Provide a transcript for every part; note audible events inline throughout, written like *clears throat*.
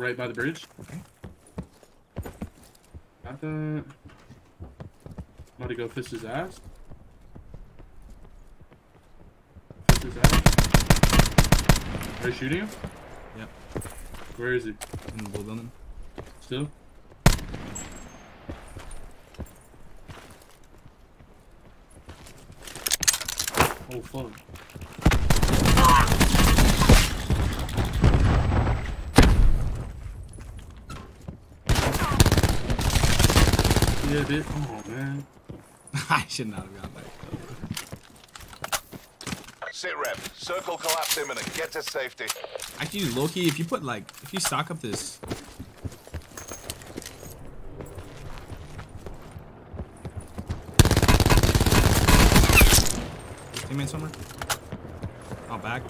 Right by the bridge. Okay. Got that. About to go fist his ass. Fist his ass. Are you shooting him? Yep. Where is he? In the blue building. Still? Oh fuck. Yeah, bitch. Oh man. *laughs* I should not have gone back. Sit rep. Circle collapse imminent. Get to safety. Actually, Loki, if you put like, if you stock up this. Teammate somewhere? Out back.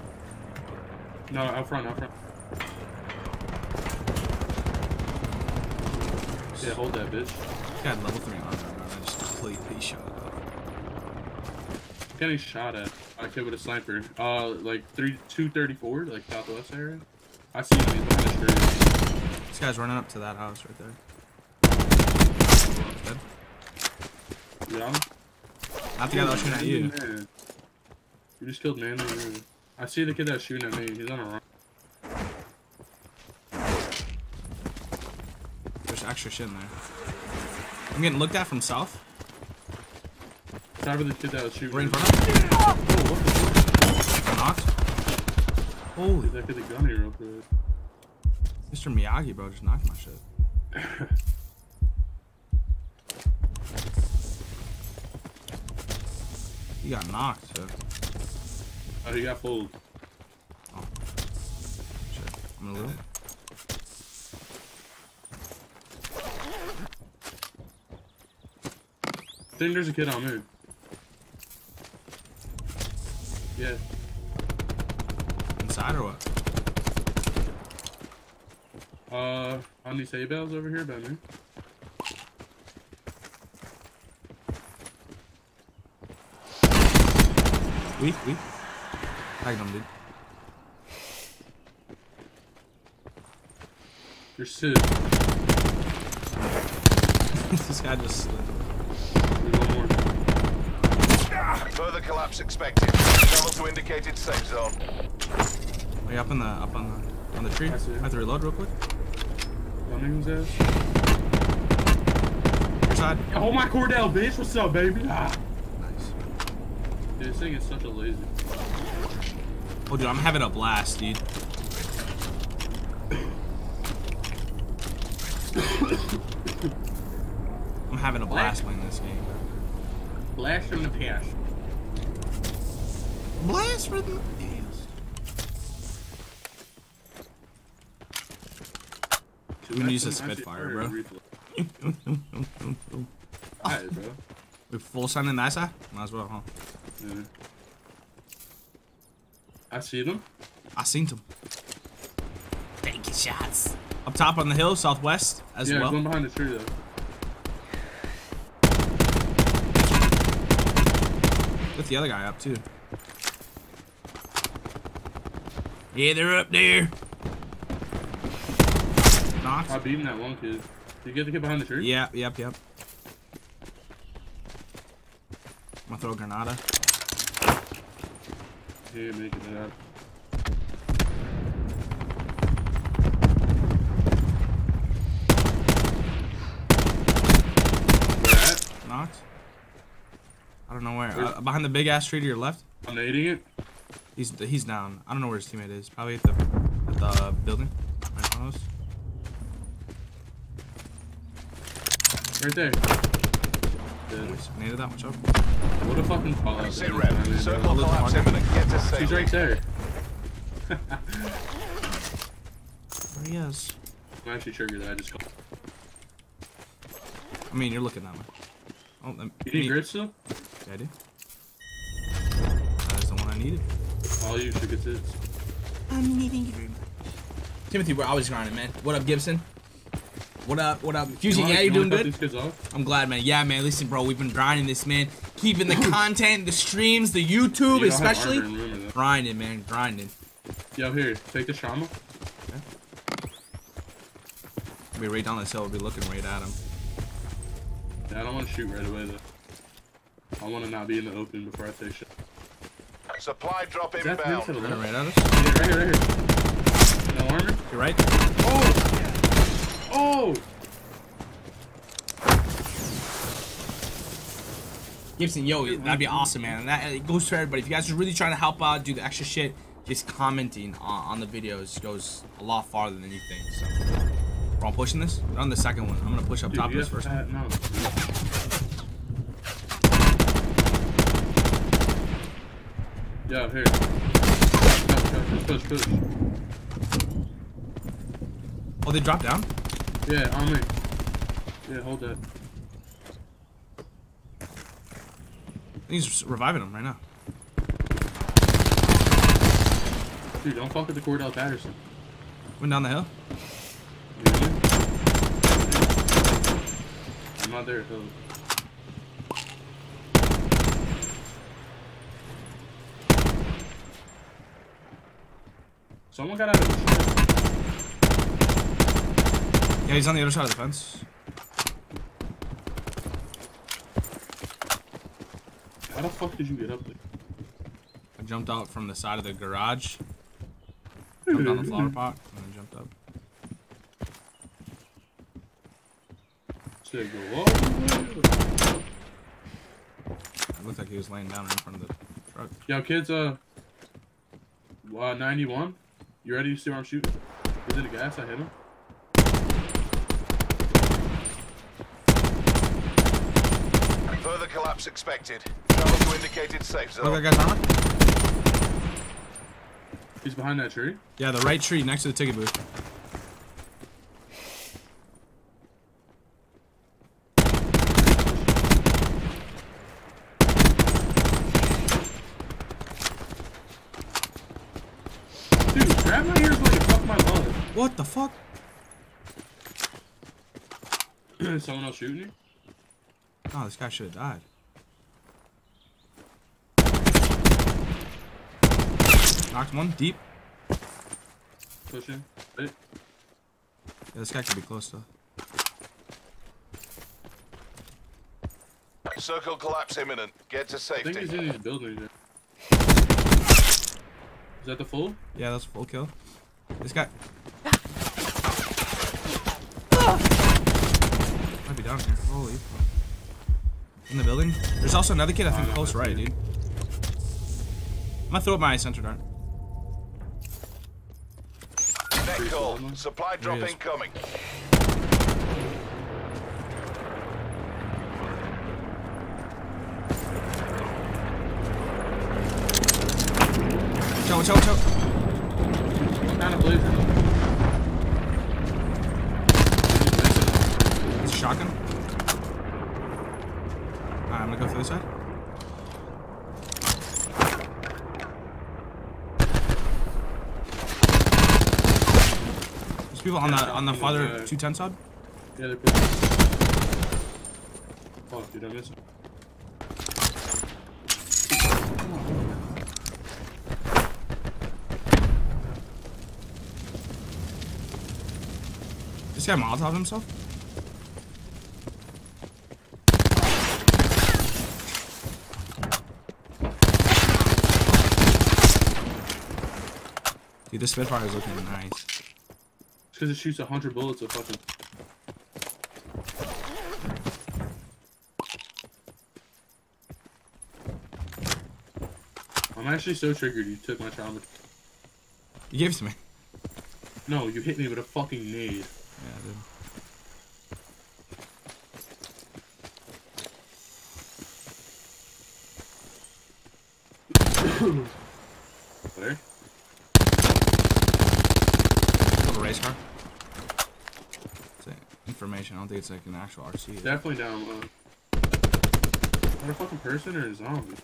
No, out front, out front. Yeah, hold that bitch. Got level three armor, bro. I just completely shot up. Getting shot at. I kid with a sniper. Uh, like three, two thirty-four, like southwest area. I see him. Behind the tree. This guy's running up to that house right there. Dead. Yeah. Not the guy that was shooting at you. Man. You just killed man. I see the kid that's shooting at me. He's on a run. Extra shit in there. I'm getting looked at from south. The kid that was shooting. Right in front of me. Oh, what the fuck? Knocked. Holy. That kid the gun here real quick. Mr. Miyagi, bro, just knocked my shit. He got knocked, so. Oh, he got fooled. Shit. I'm gonna. Think there's a kid on me. Yeah. Inside or what? Uh, on these hay bales over here by me. Weak, weak. Tagged him, dude. There's *laughs* two. this guy just slid. There's one more. Further collapse expected. Travel to indicated safe zone. Are you up in the up on the on the tree? I. I have to reload real quick. Gunning his. Your side. Oh my Cordell, bitch! What's up, baby? Ah. Nice. Dude, this thing is such a lazy. Oh, dude, I'm having a blast, dude. Having a blast playing this game. Blast from the past. Blast from the past. We can use a Spitfire, bro. *laughs* Alright, bro. We full sun in that side? Might as well, huh? Yeah. I see them. I seen them. Taking shots. Up top on the hill, southwest as yeah, well. one behind the tree though. With the other guy up too. Yeah, they're up there. Knocked. I him that one kid. Did you get the kid behind the tree? Yeah, yep, yep. I'm gonna throw a granada. Yeah, making it up. Where at? Knocked. I don't know where. Uh, behind the big ass tree to your left. I'm nading it. He's he's down. I don't know where his teammate is. Probably at the at the building. Right in front of us. Right there. Dead. Nice. Naded that much up. What a fucking call out. Sit there, rep. Circle collapse imminent. Get to She's safety. right there. There he is. I'm actually triggered that. I just called. I mean, you're looking that way. Oh, then, You need grit still? Yeah, I do. That is the one I needed. All you should get this. I'm needing you very much. Timothy, we're always grinding, man. What up, Gibson? What up? What up? Fusion, yeah, you doing good? These kids off? I'm glad, man. Yeah, man. Listen, bro, we've been grinding this, man. Keeping the *coughs* content, the streams, the YouTube, You especially. armor and rumor, though. Grinding, man. Grinding. Yo, here, take the trauma. Be right down this hill. We'll be looking right at him. Yeah, I don't want to shoot right away though. I want to not be in the open before I take shit. Supply drop Is that inbound. to the right at us. Yeah, right here, right here. No armor? You're right. Oh! Oh! Gibson, yo, that'd be awesome, man. And that it goes to everybody. If you guys are really trying to help out, do the extra shit, just commenting on, on the videos goes a lot farther than you think. So, we're all pushing this. We're on the second one. I'm gonna push up Dude, top of this first. fat one. Yeah, here. Push, push, push, push. Oh, they dropped down. Yeah, on me. Yeah, hold that. He's reviving them right now. Dude, don't fuck with the Cordell Patterson. Went down the hill. I'm not there, so. Someone got out of the. Yeah, he's on the other side of the fence. How the fuck did you get up there? I jumped out from the side of the garage. Jumped on the flower *laughs* pot and then jumped up. Said go all the way up. It looked like he was laying down in front of the truck. Yo, kids, uh, uh, 91. You ready to see where I'm shooting? Is it a gas? I hit him. Further collapse expected. Travel to indicated safe Oh, that guy's on it? He's behind that tree. Yeah, the right tree next to the ticket booth. Dude, grab my ears like you fuck my mother. What the fuck? *clears throat* Someone else shooting you? Oh, this guy should have died. Knocked one deep. Pushing. Hey, Yeah, this guy could be close though. Circle collapse imminent. Get to safety. I think he's in these buildings. there. Is that the full? Yeah, that's full kill. This guy might be down here. Holy fuck. In the building? There's also another kid, I think, Oh, close right, dude. I'm gonna throw up my sensor dart. Net call. Supply drop There he is. incoming. Watch out, watch out, watch out. What kind of blazer? It's shotgun. Alright, I'm gonna go through this side. There's people on the on the farther yeah. 210 side. Yeah, they're pretty. Fuck, dude, I missed him. This guy Molotov himself? Dude, this Spitfire is looking nice. Because it shoots 100 bullets a fucking. I'm actually so triggered you took my trauma. You gave it to me. No, you hit me with a fucking nade. Yeah, dude. *coughs* There? Little race car. It's a information. I don't think it's like an actual RC. Definitely down low. Is that a fucking person or a zombie?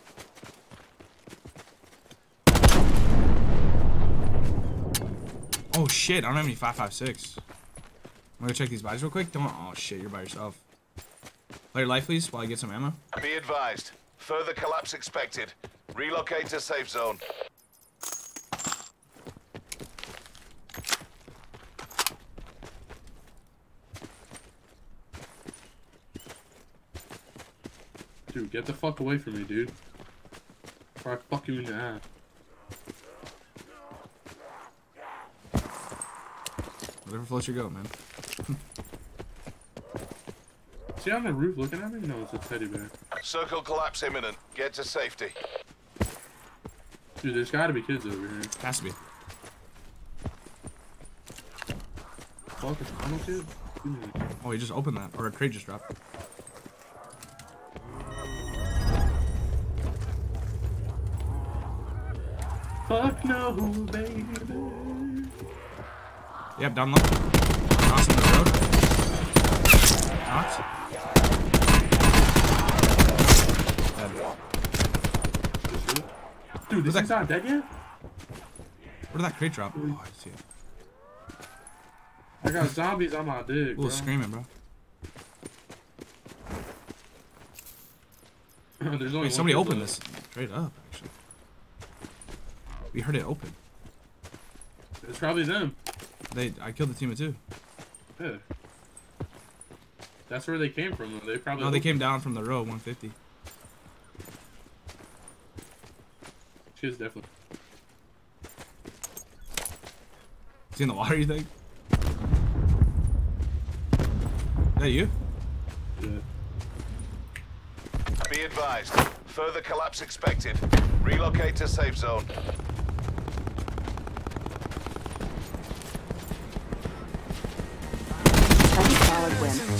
Oh shit, I don't have any 556. I'm gonna check these bodies real quick. Don't. Oh shit, you're by yourself. Play your life, please, while I get some ammo. Be advised. Further collapse expected. Relocate to safe zone. Dude, get the fuck away from me, dude. Or I fuck you in the ass. Whatever floats your goat, man. *laughs* See on the roof looking at me? No, it's a teddy bear. Circle collapse imminent. Get to safety. Dude, there's gotta be kids over here. Has to be. Fuck, is I'm kid? Dude. Oh, he just opened that, or a crate just dropped. Fuck no, baby. Yep, down low. Crossing the road. Dead. Dude, this thing's not dead yet? Where did that crate drop? Oh, I see it. I got zombies on my dick, Ooh, bro. screaming, bro. *laughs* There's only Wait, somebody opened this straight up. We heard it open. It's probably them. They, I killed the team of two. Yeah. That's where they came from, though. They probably. No, they opened- came down from the road, 150. She is definitely. Is he in the water, you think? Is that you? Yeah. Be advised. Further collapse expected. Relocate to safe zone. Baldwin.